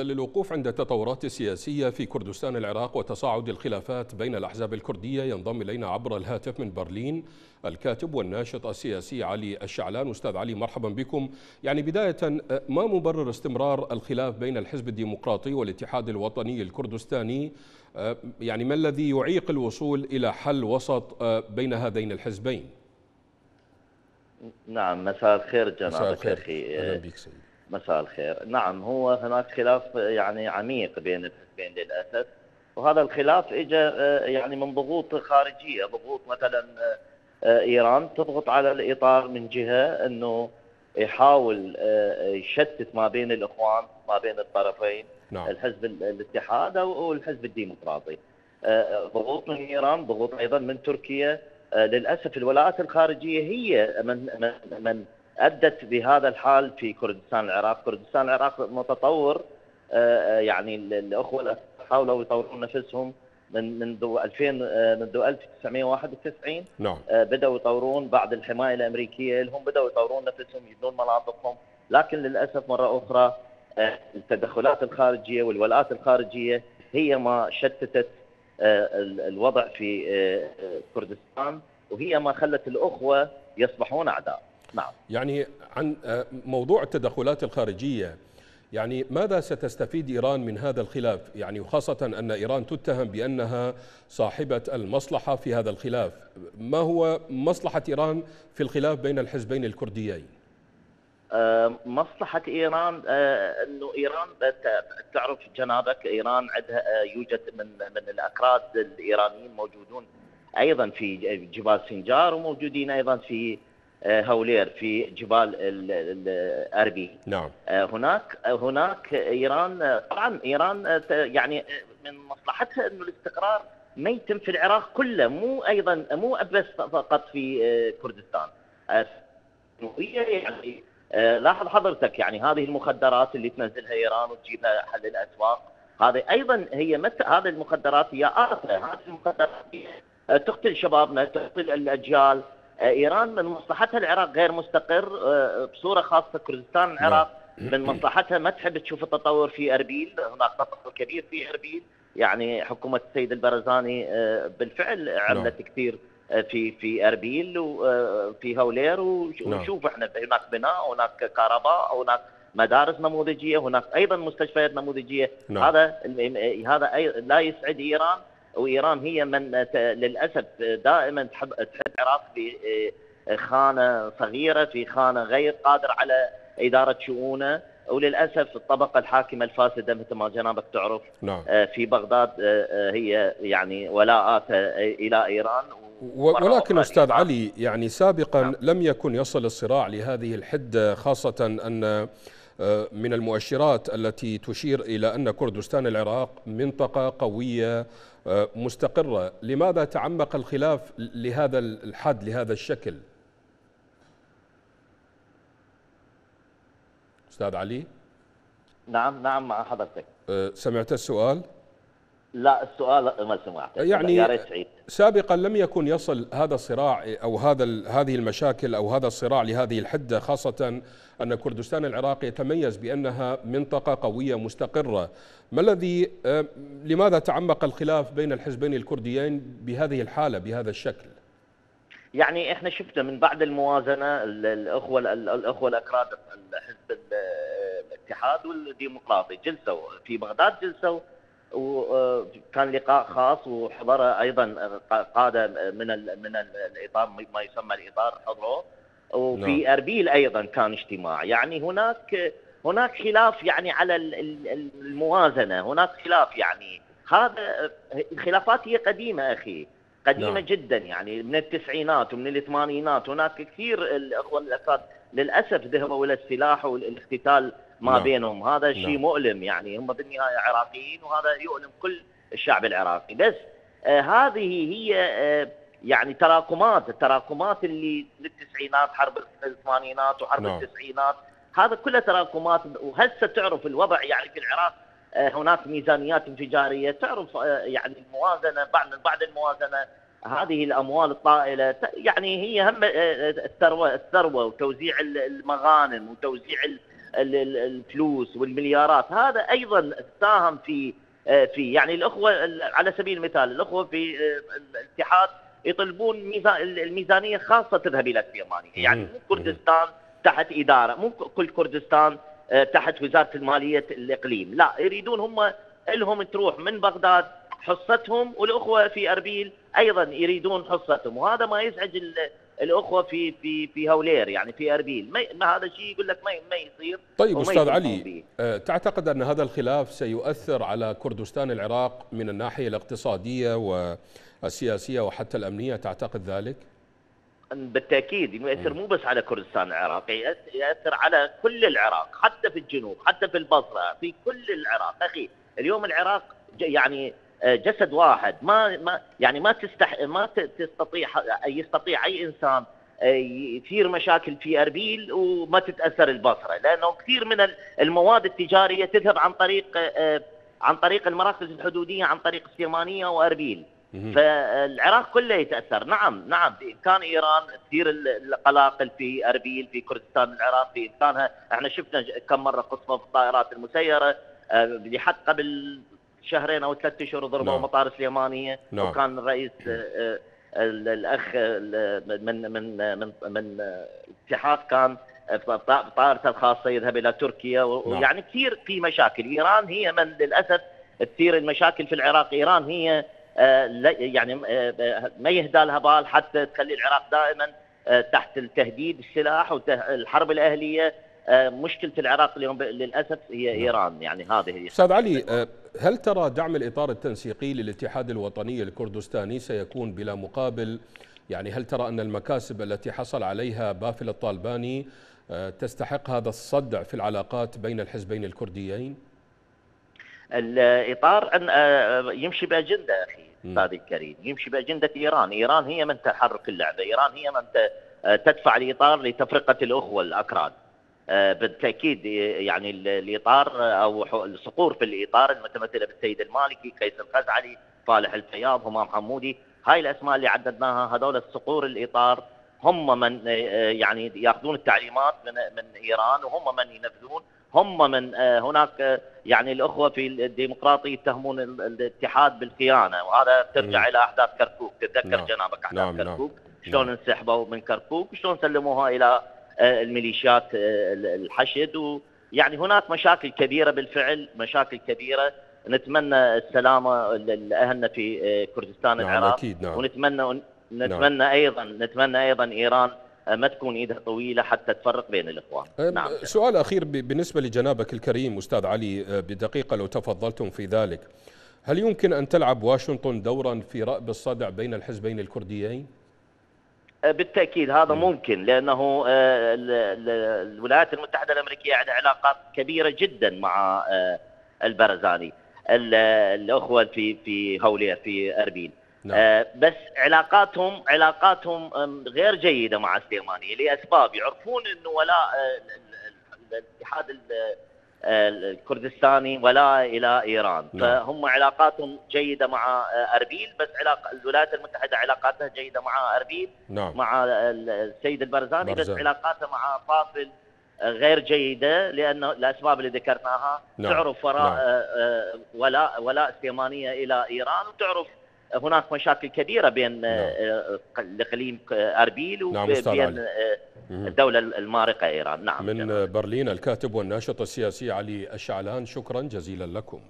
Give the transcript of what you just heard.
للوقوف عند التطورات السياسية في كردستان العراق وتصاعد الخلافات بين الأحزاب الكردية ينضم إلينا عبر الهاتف من برلين الكاتب والناشط السياسي علي الشعلان. أستاذ علي مرحبا بكم. يعني بداية ما مبرر استمرار الخلاف بين الحزب الديمقراطي والاتحاد الوطني الكردستاني؟ يعني ما الذي يعيق الوصول إلى حل وسط بين هذين الحزبين؟ نعم مساء الخير جناب مساء الخير. أهلا بك سيدي. مساء الخير. نعم هو هناك خلاف يعني عميق بين الحزبين للأسف. وهذا الخلاف اجى يعني من ضغوط خارجية ضغوط مثلا إيران تضغط على الإطار من جهة إنه يحاول يشتت ما بين الإخوان ما بين الطرفين نعم. الحزب الاتحاد والحزب الديمقراطي. ضغوط من إيران ضغوط أيضا من تركيا. للأسف الولاءات الخارجية هي من من, من أدت بهذا الحال في كردستان العراق، كردستان العراق متطور يعني الأخوة حاولوا يطورون نفسهم من منذ 2000 منذ 1991 نعم. بدأوا يطورون بعد الحماية الأمريكية لهم بدأوا يطورون نفسهم يبنون مناطقهم. لكن للأسف مرة أخرى التدخلات الخارجية والولاءات الخارجية هي ما شتتت الوضع في كردستان وهي ما خلت الأخوة يصبحون أعداء. نعم. يعني عن موضوع التدخلات الخارجية يعني ماذا ستستفيد إيران من هذا الخلاف؟ يعني وخاصة أن إيران تتهم بأنها صاحبة المصلحة في هذا الخلاف. ما هو مصلحة إيران في الخلاف بين الحزبين الكرديين؟ مصلحة إيران أنه إيران تعرف جنابك. إيران عندها يوجد من من الأكراد الإيرانيين موجودون أيضا في جبال سنجار وموجودين أيضا في هولير في جبال الأربي. نعم. هناك هناك إيران طبعا إيران يعني من مصلحتها إنه الاستقرار ما يتم في العراق كله مو أيضا مو بس فقط في كردستان. هي يعني لاحظ حضرتك يعني هذه المخدرات اللي تنزلها إيران وتجيبها حل الأسواق. هذه أيضا هي مت... هذه المخدرات هي آفة هذه المخدرات تقتل شبابنا تقتل الأجيال. إيران من مصلحتها العراق غير مستقر بصورة خاصة كردستان العراق من مصلحتها ما تحب تشوف التطور في أربيل هناك تطور كبير في أربيل يعني حكومة السيد البرزاني بالفعل عملت كثير في في أربيل وفي هولير ونشوف إحنا هناك بناء هناك كهرباء هناك مدارس نموذجية هناك أيضا مستشفيات نموذجية. نعم. هذا هذا لا يسعد إيران وإيران هي من للأسف دائما تحب تحب العراق بخانه صغيرة في خانة غير قادر على إدارة شؤونه وللأسف الطبقة الحاكمة الفاسدة مثل ما جنابك تعرف نعم. في بغداد هي يعني ولاءات إلى إيران ولكن أستاذ علي يعني سابقا نعم. لم يكن يصل الصراع لهذه الحدة خاصة أن من المؤشرات التي تشير إلى أن كردستان العراق منطقة قوية مستقرة، لماذا تعمق الخلاف لهذا الحد لهذا الشكل؟ أستاذ علي؟ نعم نعم مع حضرتك. سمعت السؤال؟ لا السؤال ما سمعته يعني يا ريت. سابقا لم يكن يصل هذا الصراع أو هذا هذه المشاكل أو هذا الصراع لهذه الحدة خاصة أن كردستان العراق يتميز بأنها منطقة قوية مستقرة، ما الذي لماذا تعمق الخلاف بين الحزبين الكرديين بهذه الحالة بهذا الشكل؟ يعني إحنا شفنا من بعد الموازنة الأخوة الأخوة الأكراد حزب الاتحاد والديمقراطي جلسوا في بغداد جلسوا وكان لقاء خاص وحضره أيضا قاده من من الإطار ما يسمى الإطار حضروه وفي نعم. اربيل أيضا كان اجتماع. يعني هناك هناك خلاف يعني على الموازنة. هناك خلاف يعني. هذا الخلافات هي قديمة أخي. قديمة نعم. جدا. يعني من التسعينات ومن الثمانينات. هناك كثير الأخوة الاكراد للأسف ذهبوا إلى السلاح والاقتتال ما نعم. بينهم هذا شيء نعم. مؤلم يعني هم بالنهاية عراقيين وهذا يؤلم كل الشعب العراقي بس آه هذه هي آه يعني تراكمات التراكمات اللي للتسعينات حرب الثمانينات وحرب نعم. التسعينات هذا كلها تراكمات وهسه تعرف الوضع يعني في العراق آه هناك ميزانيات انفجارية تعرف آه يعني الموازنة بعد بعد الموازنة هذه الأموال الطائلة يعني هي هم الثروه الثروة وتوزيع المغانم وتوزيع الفلوس والمليارات. هذا أيضا ساهم في آه، في يعني الأخوة على سبيل المثال الأخوة في الاتحاد يطلبون الميزانية خاصة تذهب إلى السليمانيه يعني مو كردستان تحت إدارة مو كل كردستان تحت وزارة المالية الإقليم. لا يريدون هم لهم تروح من بغداد حصتهم والأخوة في أربيل أيضا يريدون حصتهم. وهذا ما يزعج الأخوة في في في هولير يعني في إربيل. ما هذا شيء يقول لك ما ما يصير طيب أستاذ علي أه تعتقد أن هذا الخلاف سيؤثر على كردستان العراق من الناحية الاقتصادية والسياسية وحتى الأمنية؟ تعتقد ذلك؟ بالتأكيد يؤثر مو بس على كردستان العراق يؤثر على كل العراق حتى في الجنوب حتى في البصرة في كل العراق. أخي اليوم العراق يعني آه، جسد واحد. ما ما يعني ما تستح ما تستطيع يستطيع أي إنسان آه، يثير مشاكل في أربيل وما تتأثر البصرة لأنه كثير من المواد التجارية تذهب عن طريق آه، عن طريق المراكز الحدودية عن طريق السيمانية وأربيل. فالعراق كله يتأثر. نعم نعم بإمكان إيران تثير القلاقل في أربيل في كردستان العراق بإمكانها. إحنا شفنا كم مرة قصفه في الطائرات المسيرة لحد قبل شهرين أو ثلاث أشهر ضربوا نعم. مطار سليمانية نعم. وكان الرئيس آه، آه، الأخ من من من من الاتحاد كان طائرته الخاصة يذهب إلى تركيا نعم. ويعني كثير في مشاكل إيران هي من للأسف تثير المشاكل في العراق إيران هي آه، يعني ما يهدى لها بال حتى تخلي العراق دائما تحت التهديد السلاح والحرب الأهلية مشكلة العراق اليوم للأسف هي نعم. إيران يعني هذه هي أستاذ علي هل ترى دعم الإطار التنسيقي للاتحاد الوطني الكردستاني سيكون بلا مقابل؟ يعني هل ترى أن المكاسب التي حصل عليها بافل الطالباني آه، تستحق هذا الصدع في العلاقات بين الحزبين الكرديين؟ الإطار آه، يمشي بأجندة أخي أستاذي الكريم يمشي بأجندة إيران. إيران هي من تحرك اللعبة. إيران هي من آه، تدفع الإطار لتفرقة الأخوة الأكراد. آه، بالتأكيد يعني الإطار أو الصقور في الإطار المتمثلة بالسيد المالكي، قيس الخزعلي، صالح الفياض، همام حمودي، هاي الأسماء اللي عددناها هذول الصقور الإطار هم من آه، يعني يأخذون التعليمات من من إيران وهم من ينفذون هم من آه، هناك يعني الأخوة في الديمقراطي يتهمون الاتحاد بالخيانة وهذا ترجع إلى أحداث كركوك تتذكر نعم. جنابك أحداث نعم. كركوك نعم. شلون انسحبوا من كركوك وشلون سلموها إلى آه، الميليشيات آه، الحشد ويعني هناك مشاكل كبيرة بالفعل مشاكل كبيرة نتمنى السلامة لأهلنا في آه، كردستان نعم العراق أكيد نعم. ونتمنى نتمنى نعم. أيضا نتمنى أيضا إيران ما تكون إيدها طويلة حتى تفرق بين الإخوان. نعم. سؤال أخير بالنسبة لجنابك الكريم أستاذ علي بدقيقة لو تفضلتم في ذلك. هل يمكن أن تلعب واشنطن دورا في رأب الصدع بين الحزبين الكرديين؟ بالتأكيد هذا ممكن لأنه آه، الولايات المتحدة الأمريكية عندها علاقات كبيرة جدا مع آه، البرزاني الأخوة في في هولير في أربيل نعم. آه، بس علاقاتهم علاقاتهم غير جيدة مع السليمانيه لأسباب يعرفون انه ولاء الاتحاد الكردستاني ولا إلى إيران نعم. فهم علاقاتهم جيدة مع أربيل بس علاقه الولايات المتحدة علاقاتها جيدة مع أربيل نعم. مع السيد البرزاني بس علاقاته مع فاصل غير جيدة لأنه الأسباب اللي ذكرناها نعم. تعرف وراء نعم. آه، آه، ولاء ولاء السليمانيه إلى إيران وتعرف هناك مشاكل كبيرة بين نعم. آه، الاقليم أربيل نعم وبين الدولة المارقة إيران. نعم من برلين الكاتب والناشط السياسي علي الشعلان شكرا جزيلا لكم.